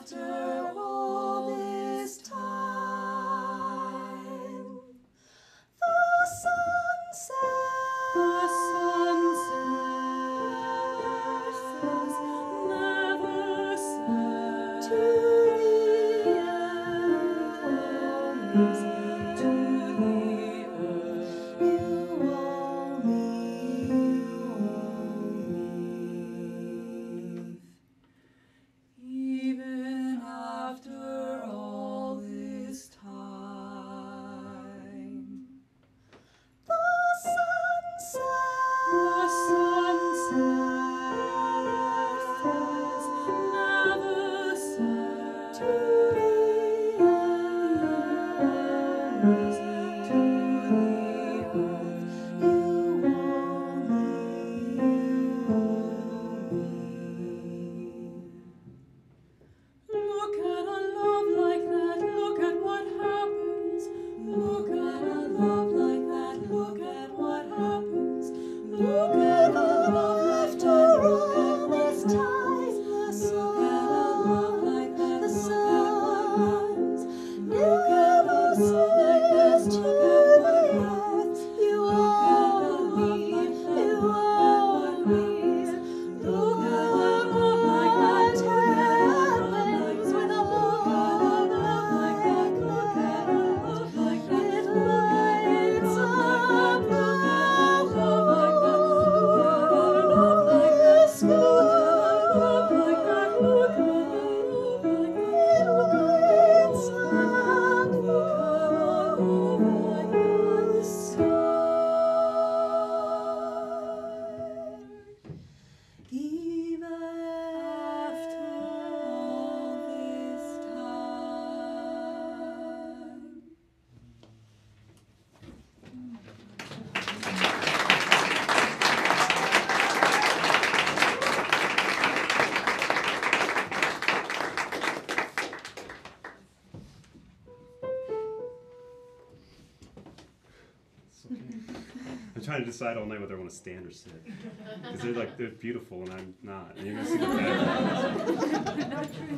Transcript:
after all this time. The sunset, the sunset, never to the. trying to decide all night whether I want to stand or sit. Because they're like, they're beautiful and I'm not. And you're going to see the bad ones.